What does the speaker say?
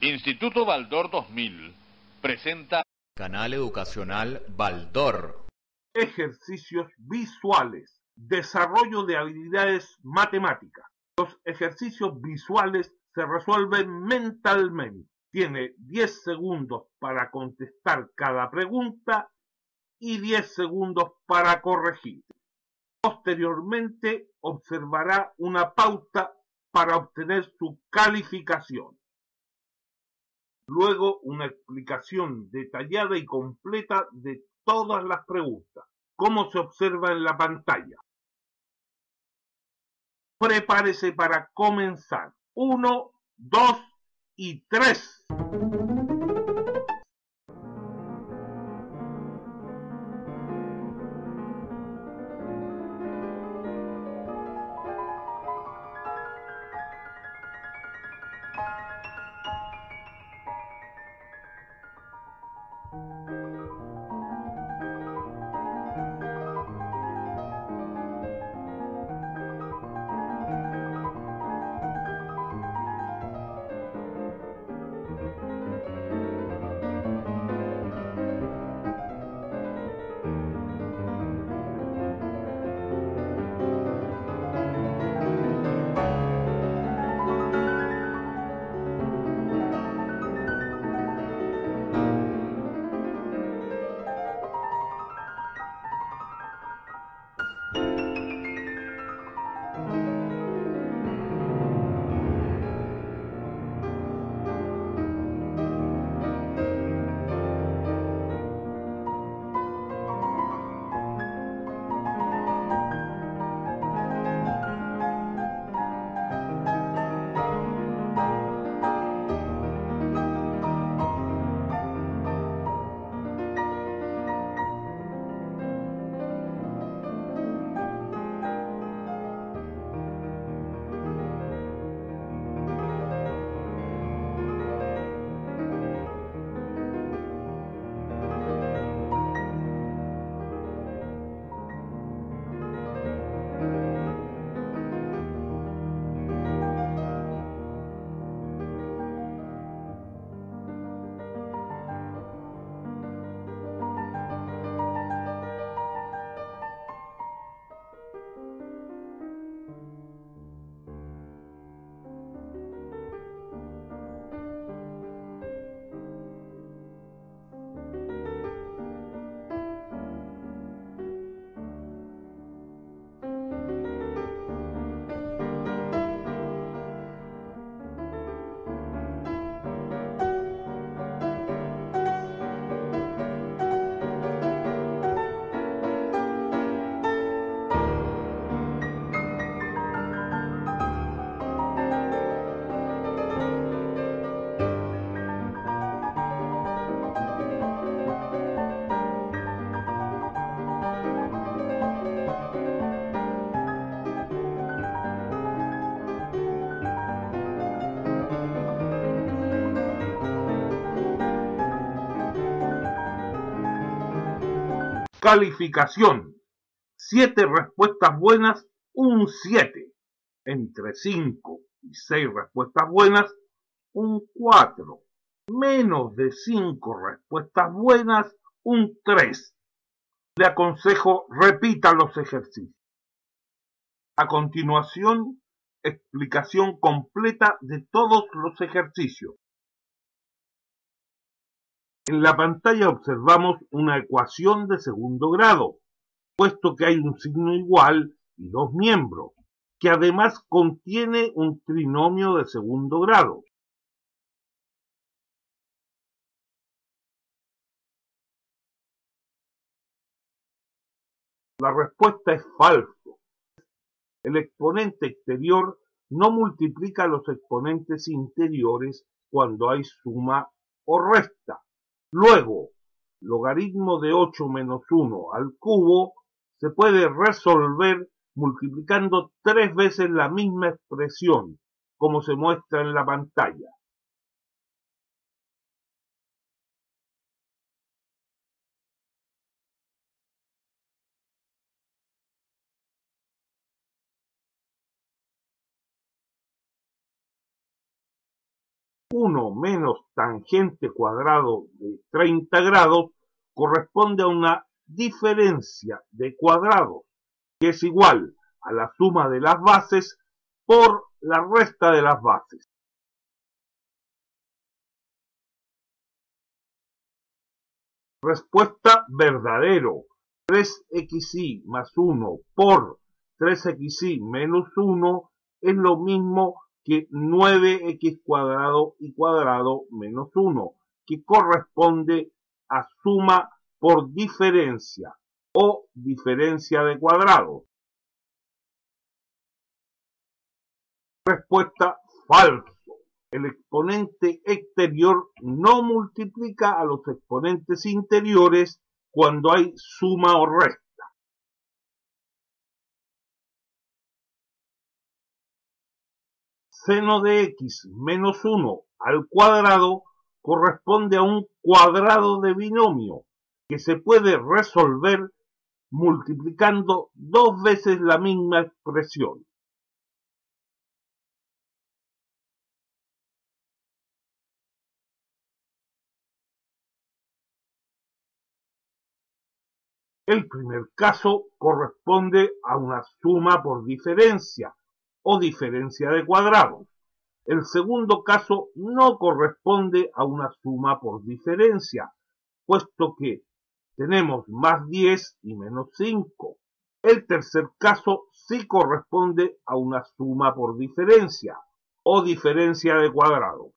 Instituto Baldor 2000 presenta Canal Educacional Baldor. Ejercicios visuales. Desarrollo de habilidades matemáticas. Los ejercicios visuales se resuelven mentalmente. Tiene 10 segundos para contestar cada pregunta y 10 segundos para corregir. Posteriormente observará una pauta para obtener su calificación. Luego una explicación detallada y completa de todas las preguntas, como se observa en la pantalla. Prepárese para comenzar. Uno, dos y tres. Calificación. Siete respuestas buenas, un 7. Entre 5 y 6 respuestas buenas, un 4. Menos de 5 respuestas buenas, un 3. Le aconsejo repita los ejercicios. A continuación, explicación completa de todos los ejercicios. En la pantalla observamos una ecuación de segundo grado, puesto que hay un signo igual y dos miembros, que además contiene un trinomio de segundo grado. La respuesta es falso. El exponente exterior no multiplica los exponentes interiores cuando hay suma o resta. Luego, logaritmo de 8 menos 1 al cubo se puede resolver multiplicando tres veces la misma expresión, como se muestra en la pantalla. 1 menos tangente cuadrado de 30 grados corresponde a una diferencia de cuadrados, que es igual a la suma de las bases por la resta de las bases. Respuesta verdadero. 3xy más 1 por 3xy menos 1 es lo mismo que 9x cuadrado y cuadrado menos 1, que corresponde a suma por diferencia o diferencia de cuadrado. Respuesta falso. El exponente exterior no multiplica a los exponentes interiores cuando hay suma o resta. Seno de x menos 1 al cuadrado corresponde a un cuadrado de binomio que se puede resolver multiplicando dos veces la misma expresión. El primer caso corresponde a una suma por diferencia o diferencia de cuadrados. El segundo caso no corresponde a una suma por diferencia, puesto que tenemos más 10 y menos 5. El tercer caso sí corresponde a una suma por diferencia o diferencia de cuadrados.